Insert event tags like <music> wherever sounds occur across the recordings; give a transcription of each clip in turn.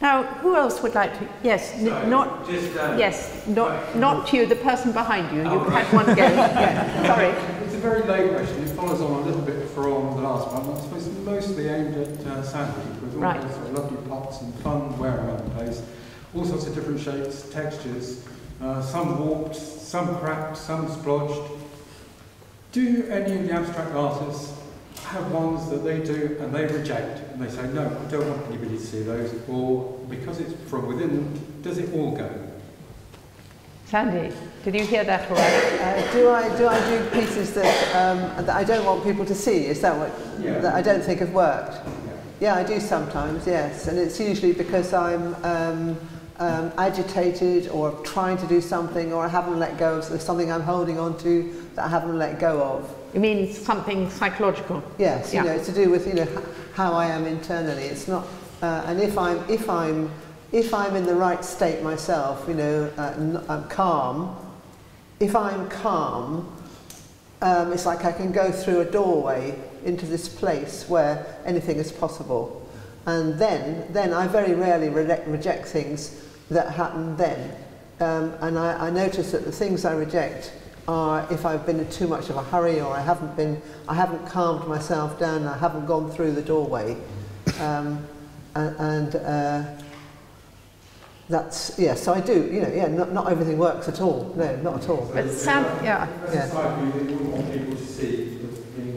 Now, who else would like to? Yes, n- Sorry, not. just, uh, yes, not right. not you, the person behind you. Oh, You've right. had one go. <laughs> yeah, sorry. It's a very late question. It follows on a little bit from the last one. I suppose it's mostly aimed at uh, Sandy with all Right. those sort of lovely pots and fun ware around the place. All sorts of different shapes, textures, uh, some warped, some cracked, some splodged. Do any of the abstract artists have ones that they do and they reject and they say, no, I don't want anybody to see those, or because it's from within them, does it all go? Sandy, did you hear that all right? Uh, do I do I do pieces that um, that I don't want people to see? Is that what Yeah. that I don't think have worked? Yeah. Yeah, I do sometimes. Yes, and it's usually because I'm um, um, agitated or trying to do something, or I haven't let go of there's something I'm holding on to that I haven't let go of. You mean something psychological? Yes, Yeah. you know, it's to do with you know how I am internally. It's not, uh, and if I'm if I'm if I'm in the right state myself, you know, uh, I'm calm. If I'm calm, um, it's like I can go through a doorway into this place where anything is possible, and then then I very rarely reject, reject things that happen then, um, and I, I notice that the things I reject are if I've been in too much of a hurry or I haven't been I haven't calmed myself down I haven't gone through the doorway um, and, and uh, that's yeah so I do you know yeah not, not everything works at all no not at all But Sam, yeah. That's Yeah.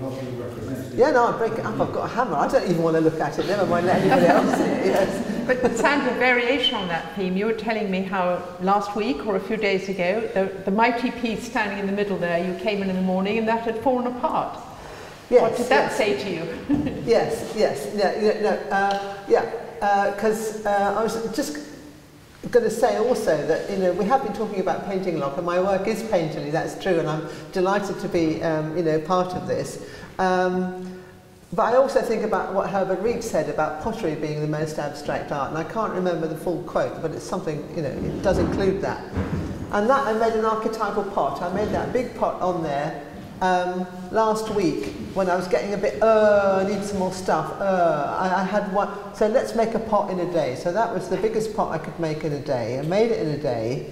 A side view that you wouldn't want people to see as being represented. yeah no I break it up I've got a hammer I don't even want to look at it never mind let anybody else see it yes. But Sandy, variation on that theme, you were telling me how last week or a few days ago, the, the mighty piece standing in the middle there, you came in in the morning and that had fallen apart. yes what did that yes. say to you? <laughs> Yes, yes, yeah, yeah, no, uh, yeah, because uh, I was just going to say also that you know we have been talking about painting a lot, and my work is painterly. That's true, and I'm delighted to be um, you know part of this. Um, but I also think about what Herbert Read said about pottery being the most abstract art, and I can't remember the full quote, but it's something you know it does include that. And that I made an archetypal pot. I made that big pot on there um, last week when I was getting a bit, uh, I need some more stuff. Uh, I, I had one, so let's make a pot in a day. So that was the biggest pot I could make in a day. I made it in a day,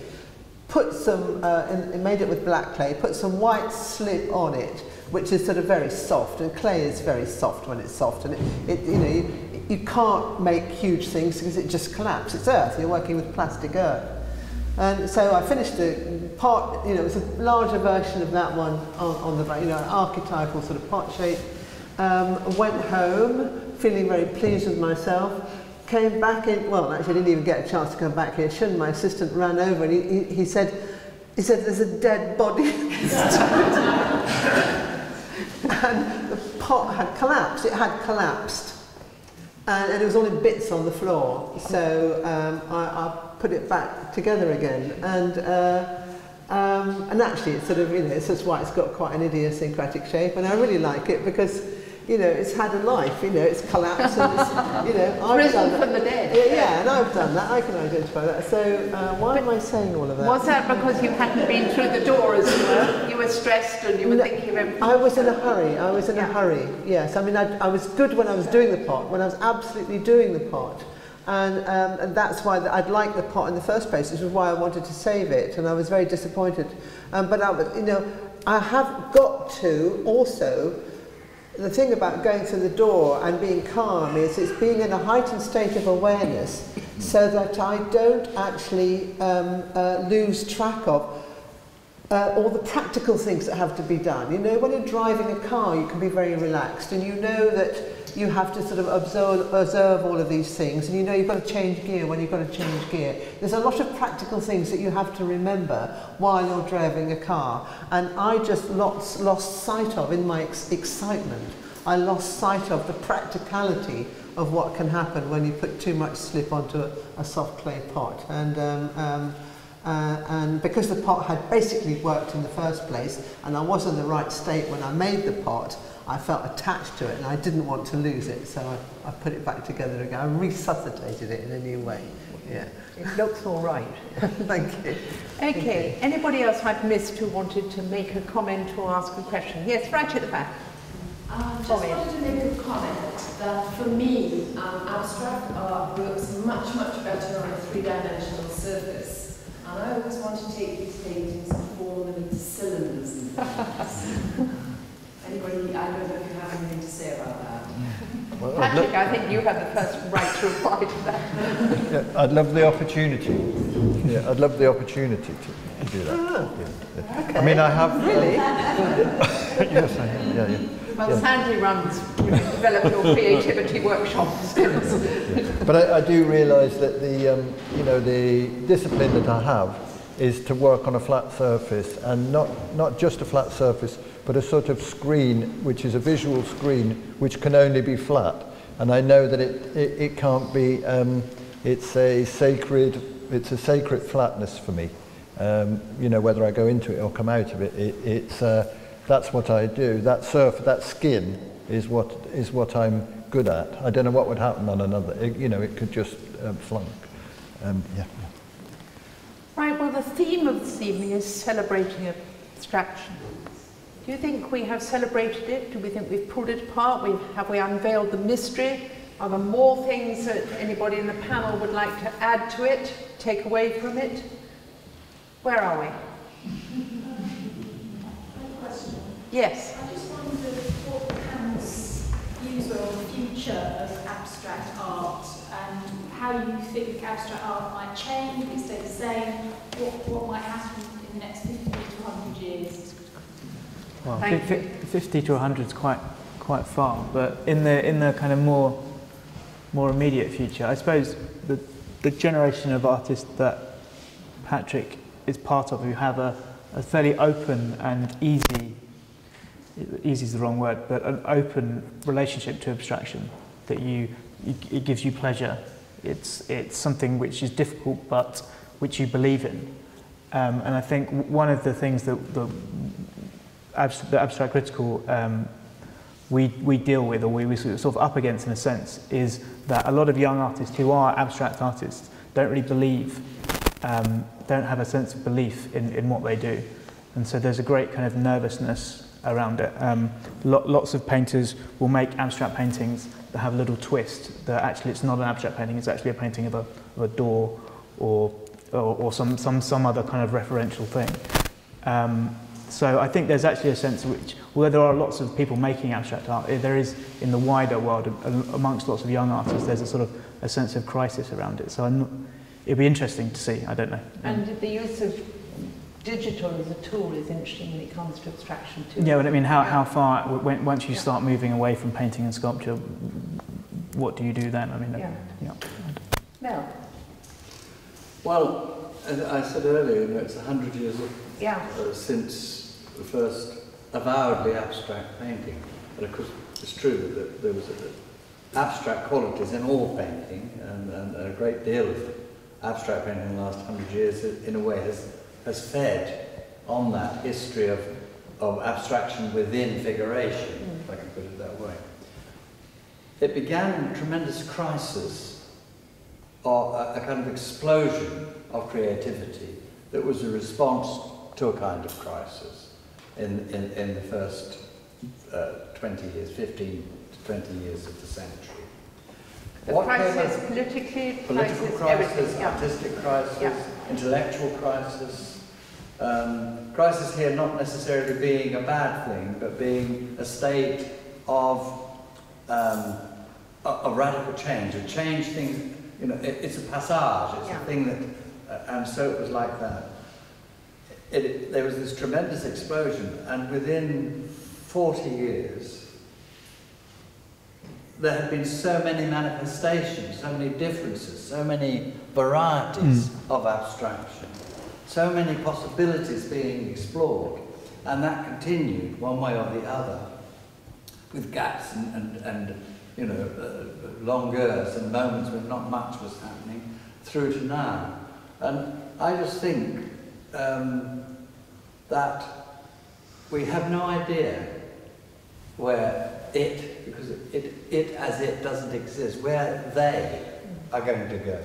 put some, uh, made it with black clay, put some white slip on it, which is sort of very soft, and clay is very soft when it's soft, and it, it you know, you, you can't make huge things because it just collapses. It's earth, you're working with plastic earth. And so I finished the part, you know, it was a larger version of that one on, on the, you know, an archetypal sort of pot shape. Um, went home, feeling very pleased with myself. Came back in, well, actually I didn't even get a chance to come back here. Shun, my assistant, ran over and he, he, he said, he said, there's a dead body. <laughs> and the pot had collapsed, it had collapsed. And, and it was all in bits on the floor. So um, I, I put it back together again. And, uh, um, and actually, it's sort of, you know, it's just why it's got quite an idiosyncratic shape. And I really like it because, you know, it's had a life, you know, it's collapsed and it's, <laughs> you know, I've Risen done that. from the dead. Yeah, yeah, and I've done that. I can identify that. So uh, why am I saying all of that? Was that because you hadn't been through the door as you were? You were stressed and you were No, thinking of everything? I was in a hurry. I was in Yeah. a hurry. Yes. I mean, I, I was good when I was doing the pot, when I was absolutely doing the pot. And, um, and that's why the, I'd liked the pot in the first place, which was why I wanted to save it. And I was very disappointed. Um, but I you know, I have got to also, the thing about going through the door and being calm is it's being in a heightened state of awareness so that I don't actually um, uh, lose track of uh, all the practical things that have to be done. You know, when you're driving a car, you can be very relaxed and you know that you have to sort of observe, observe all of these things and you know you've got to change gear when you've got to change gear. There's a lot of practical things that you have to remember while you're driving a car and I just lost, lost sight of in my ex excitement. I lost sight of the practicality of what can happen when you put too much slip onto a, a soft clay pot and um, um, uh, and because the pot had basically worked in the first place and I was in the right state when I made the pot, I felt attached to it and I didn't want to lose it, so I, I put it back together again. I resuscitated it in a new way. Yeah. It looks all right. <laughs> Thank you. Okay, anybody else I've missed who wanted to make a comment or ask a question? Yes, right at the back. I just wanted to make a comment that for me, um, abstract art works much, much better on a three-dimensional surface. And I always want to take these paintings and form them into cylinders and things. <laughs> Anybody, I don't know if you have anything to say about that. Well, Patrick, lo- I think you have the first right to reply to that. <laughs> yeah, I'd love the opportunity. Yeah, I'd love the opportunity to, to do that. Ah, Yeah, okay. I mean, I have. Really? <laughs> yes, I am. Yeah, yeah. Well, Yeah. Sandy runs you develop your creativity workshops. But I, I do realise that the, um, you know, the discipline that I have is to work on a flat surface and not, not just a flat surface, but a sort of screen, which is a visual screen, which can only be flat. And I know that it, it, it can't be, um, it's a sacred, it's a sacred flatness for me. Um, you know, whether I go into it or come out of it, it it's, uh, that's what I do. That surf, that skin is what, is what I'm good at. I don't know what would happen on another. It, you know, it could just um, flunk. Um, yeah. Right, well, the theme of this evening is celebrating abstraction. Do you think we have celebrated it? Do we think we've pulled it apart? We've, have we unveiled the mystery? Are there more things that anybody in the panel would like to add to it, take away from it? Where are we? Yes. I just wondered what the panel's views were on the future of abstract art and how you think abstract art might change, if it stay the same, what, what might happen in the next 50 to 100 years. Well, Thank fi- fi- 50 to 100 is quite quite far, but in the in the kind of more more immediate future, I suppose the the generation of artists that Patrick is part of, who have a, a fairly open and easy easy is the wrong word, but an open relationship to abstraction that you, it gives you pleasure. It's it's something which is difficult, but which you believe in. Um, and I think one of the things that the abs- the abstract critical um, we, we deal with, or we, we sort of up against in a sense, is that a lot of young artists who are abstract artists don't really believe, um, don't have a sense of belief in, in what they do. And so there's a great kind of nervousness around it. Um, lo- lots of painters will make abstract paintings that have a little twist, that actually it's not an abstract painting, it's actually a painting of a, of a door or, or, or some, some, some other kind of referential thing. Um, so I think there's actually a sense which, although there are lots of people making abstract art, eh, there is in the wider world, amongst lots of young artists, there's a sort of a sense of crisis around it. So it'd be interesting to see. I don't know. And the use of digital as a tool is interesting when it comes to abstraction too. yeah, but I mean, how, how far when, once you start moving away from painting and sculpture, what do you do then? I mean, Yeah. yeah. Mel? Well, as I said earlier, you know, it's 100 years Yeah. uh, since the first avowedly abstract painting. And of course, it's true that there was a, abstract qualities in all painting, and, and a great deal of abstract painting in the last 100 years, in a way, has, has fed on that history of, of abstraction within figuration, if I can put it that way. It began in a tremendous crisis, or a, a kind of explosion of creativity that was a response to a kind of crisis in, in, in the first uh, 20 years, 15 to 20 years of the century. The What crisis politically, political crisis, crisis, everything. Yeah. artistic crisis, Yeah. intellectual crisis. Um, crisis here not necessarily being a bad thing, but being a state of um, a, a radical change, a change things. You know, it, it's a passage. It's Yeah. a thing that, uh, and so it was like that. It, it, there was this tremendous explosion, and within 40 years, there have been so many manifestations, so many differences, so many varieties of abstraction, so many possibilities being explored, and that continued one way or the other, with gaps and, and, and you know, uh, longueurs and moments when not much was happening, through to now. And I just think um, that we have no idea where it, because it, it, it as it doesn't exist, where they are going to go.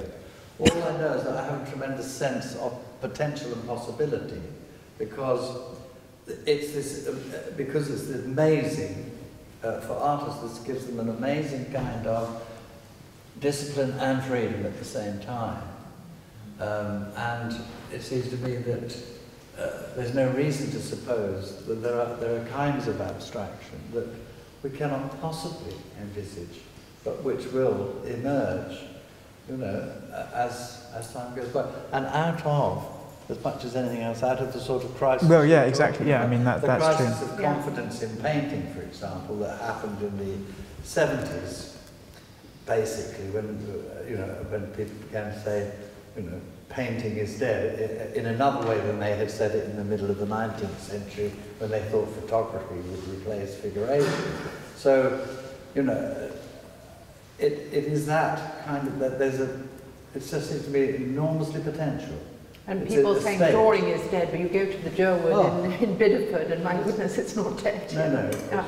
All I know is that I have a tremendous sense of potential and possibility because it's this, because it's amazing uh, for artists, this gives them an amazing kind of discipline and freedom at the same time. Um, and it seems to me that uh, there's no reason to suppose that there are, there are kinds of abstraction that we cannot possibly envisage, but which will emerge, you know, as, as time goes by. And out of, as much as anything else, out of the sort of crisis. Well, yeah, exactly. talking Yeah, I mean, that, that's true. The crisis of confidence in painting, for example, that happened in the 70s, basically, when, uh, you know, when people began to say, you know, painting is dead, in another way than they had said it in the middle of the 19th century, when they thought photography would replace figuration. So, you know, it, it is that kind of, that there's a, it just seems to be enormously potential. And It's people a- a saying state. drawing is dead, but you go to the Jerwood Oh. in, in Bideford, and my goodness, it's not dead. No, no, of course Yeah. not.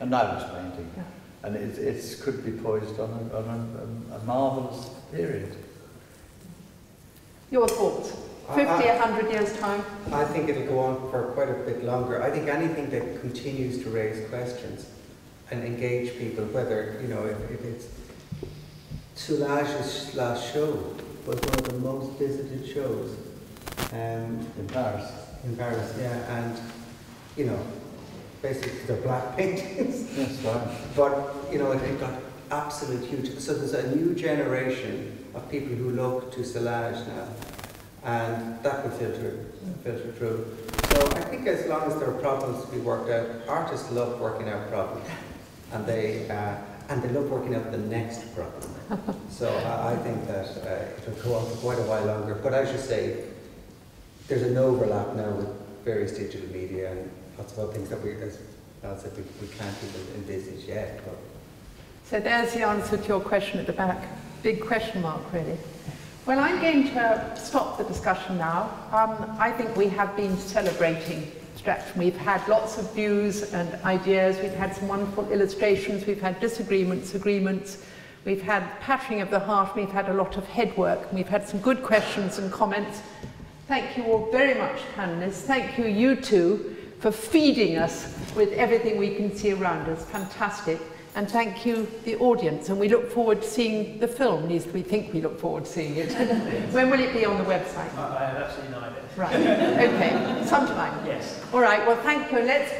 And neither is painting. Yeah. And it, it could be poised on a, on a, um, a marvellous period. Your thoughts? 50, I- 100 years' time? I think it'll go on for quite a bit longer. I think anything that continues to raise questions and engage people, whether, you know, if, if it's Soulages's last show was one of the most visited shows um, In Paris. in Paris, yeah, and, you know, basically they're black <laughs> paintings. Yes, right. But, you know, it, it got absolute huge. So there's a new generation of people who look to Soulages now, and that will filter, filter through. So I think as long as there are problems to be worked out, artists love working out problems, <laughs> and they, uh, and they love working out the next problem. <laughs> So I, I think that uh, it will go on for quite a while longer. But as you say, there's an overlap now with various digital media and lots of other things that we, as Al said, we, we can't even envisage yet. But So there's the answer to your question at the back. Big question mark, really. Well, I'm going to stop the discussion now. Um, I think we have been celebrating We've had lots of views and ideas. We've had some wonderful illustrations. We've had disagreements, agreements. We've had patching of the heart. We've had a lot of head work. We've had some good questions and comments. Thank you all very much, panelists. Thank you, you two, for feeding us with everything we can see around us. Fantastic. And thank you, the audience. And we look forward to seeing the film, at least we think we look forward to seeing it. <laughs> when will it be on the website? I have absolutely no idea. Right. Okay. Sometime. Yes. All right. Well, thank you. Let's